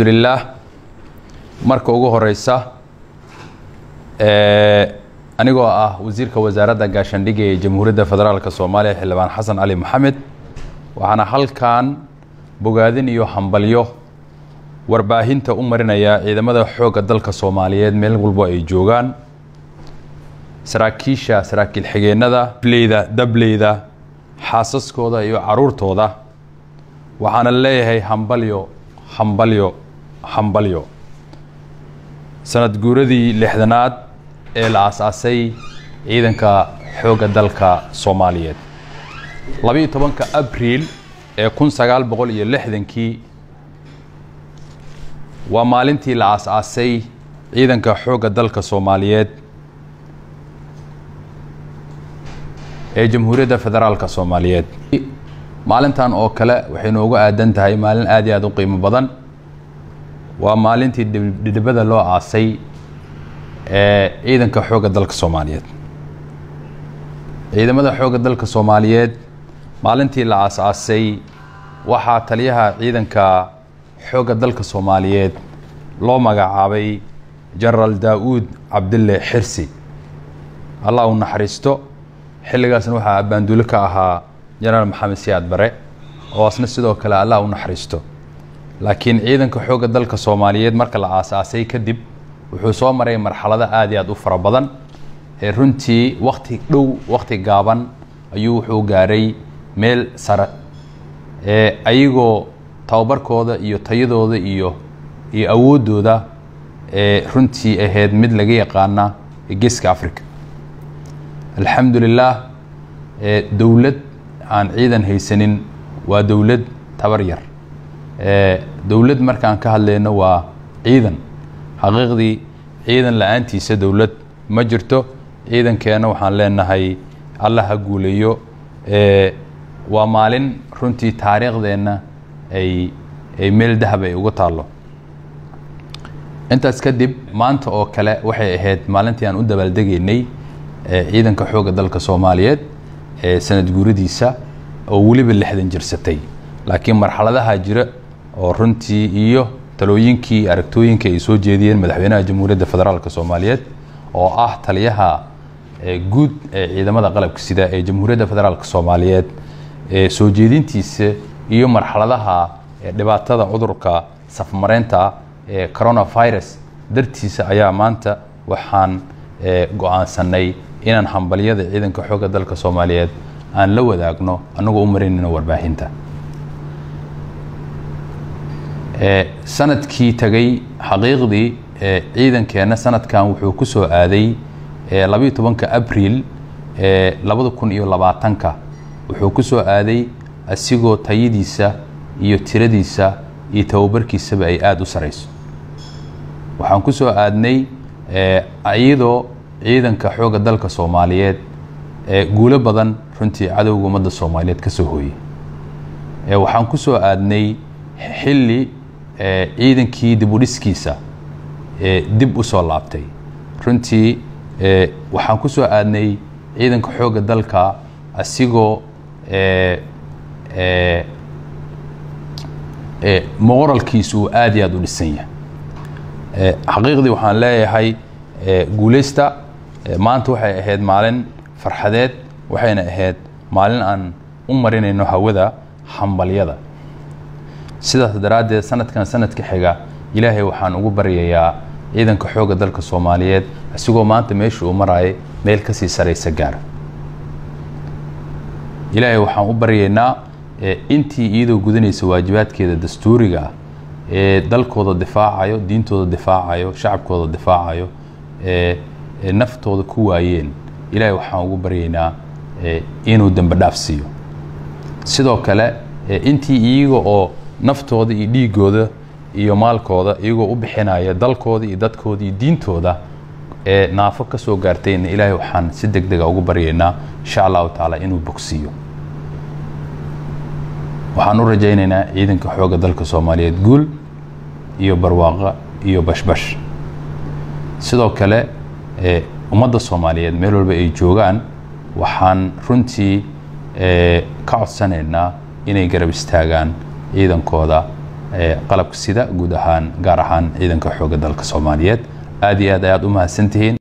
alxamdu lilaah marka ugu horeysa anigoo ah wasiirka wasaaradda gaashaandhigga ee jamhuuriyadda federaalk soomaaliya xildhibaan xasan cali maxamed waxaana halkan bogaadin iyo hambalyo warbaahinta u marinaya ciidamada xoogga dalka soomaaliyeed meel walbo ay joogaan. Saraakiisha saraakiil xigeenada bleyda dableyda xaasaskooda iyo caruurtooda. Waxaana leeyahay hambalyo hambalyo hambalyo. Sanad guuradii lixdanaad ee la aas-aasay ciidanka xoogga dalka soomaaliyeed. Labiiyo tobanka abriil ee kun sagaal boqol iyo lixdankii waa maalintii la aas-aasay ciidanka xoogga dalka soomaaliyeed ee jamhuuriyadda federaalka soomaaliyeed. Maalintan oo kale waxay noogu aadan tahay maalin aad iyo aada u qiimo badan waa maalintii dhidhibada loo aasay ee ciidanka xoogga dalka soomaaliyeed. Ciidamada xoogga dalka soomaaliyeed maalintii la aas-aasay waxaa taliyaha ciidanka xoogga dalka soomaaliyeed loo magacaabay genaraal daa-uud cabdille xirsi allah u naxariisto xilligaasna waxaa abbaandulo ka ahaa jenaraal maxamed siyaad bare oo asna sidoo kale allah u naxariisto laakiin ciidanka xoogga dalka soomaaliyeed marka la aas-aasay kadib wuxuu soo maray marxalado aada iyo aada u fara badan. Ee runtii wakti dhow wakti gaaban ayuu wuxuu gaaray meel sare. Ee ayagoo tababarkooda iyo tayadooda iyo iyo awooddooda ee runtii ahayd mid laga yaqaana geeska africa alxamdu lilah dowlad aan ciidan haysanin waa dowlad tabar yar dowlad markaan ka hadlayno waa ciidan. Xaqiiqdii ciidan la'aantiisa dowlad ma jirto. Ciidankeena waxaan leenahay alla ha guuleeyo waa maalin runtii taariikhdeenna ay ay meel dahab ay uga taallo. Intaas kadib maanta oo kale waxay ahayd maalintii aan u dabaaldegaynay ciidanka xoogga dalka soomaaliyeed ee sanad guuradiisa oo weliba lixdan jirsatay. Laakiin marxaladaha jira oo runtii iyo talooyinkii aragtooyinka ay soo jeediyeen madaxweynaha jamhuuriyadda federaalk soomaaliyeed oo ah taliyaha guud ee ciidamada qalabka sida ee jamhuuriyadda federaalk soomaaliyeed ee soo jeedintiisa iyo marxaladaha dhibaatada cudurka safmareynta ee coronavirus dartiisa ayaa maanta waxaan go'aansanay inaan hambalyada ciidanka xoogga dalka soomaaliyeed aan la wadaagno annagoo u marinayno warbaahinta sannadkii tagay xaqiiqdii ciidankeenna sanadkan wuxuu ku soo aaday labayo tobanka abriil labada kun iyo labaatanka. Wuxuu ku soo aaday asigoo tayadiisa iyo tiradiisa iyo tababarkiisaba ay aada u sarayso. Waxaan ku soo aadnay iyadoo ciidanka xoogga dalka soomaaliyeed guulo badan runtii cadowga ummadda soomaaliyeed ka soo hooyey waxaan ku soo aadnay xilli ciidankii dib u dhiskiisa dib u soo laabtay. Runtii waxaan ku soo aadnay ciidanka xoogga dalka asigoo moqoralkiisu uu aada iyo aada u dhisan yahay. Xaqiiqdii waxaan leeyahay guuleysta maanta waxay ahayd maalin farxadeed waxayna ahayd maalin aan u marinayno hawada hambalyada sidaas daraaddeed sanadkan sanadka xiga ilaahay waxaan ugu baryayaa ciidanka xoogga dalka soomaaliyeed isigoo maanta meesha uu maraayay meel ka sii saraysa gaara ilaahay waxaan u baryaynaa intii iyadoo gudanaysa waajibaadkeeda dastuuriga ee dalkooda difaacayo diintooda difaacayo shacabkooda difaacayo naftooda ku waayeen. Ilaahay waxaan ugu baryaynaa inuu dembe dhaaf siiyo. Sidoo kale intii iyaga oo naftooda iyo dhiigooda iyo maalkooda iyagoo u bixinaya dalkooda iyo dadkooda iyo diintooda ee naafo ka soo gaartayna ilaahay waxaan si deg dega ugu baryaynaa insha allahu tacaala inuu bogsiiyo. Waxaan u rajaynaynaa ciidanka xoogga dalka soomaaliyeed guul iyo barwaaqo iyo bashbash. Sidoo kale ummadda soomaaliyeed meel walba ay joogaan waxaan runtii ka codsanaynaa inay garab istaagaan ciidankooda qalabka sida guud ahaan gaar ahaan ciidanka xoogga dalka soomaaliyeed. Aad iyo aad ayaad u mahadsantihiin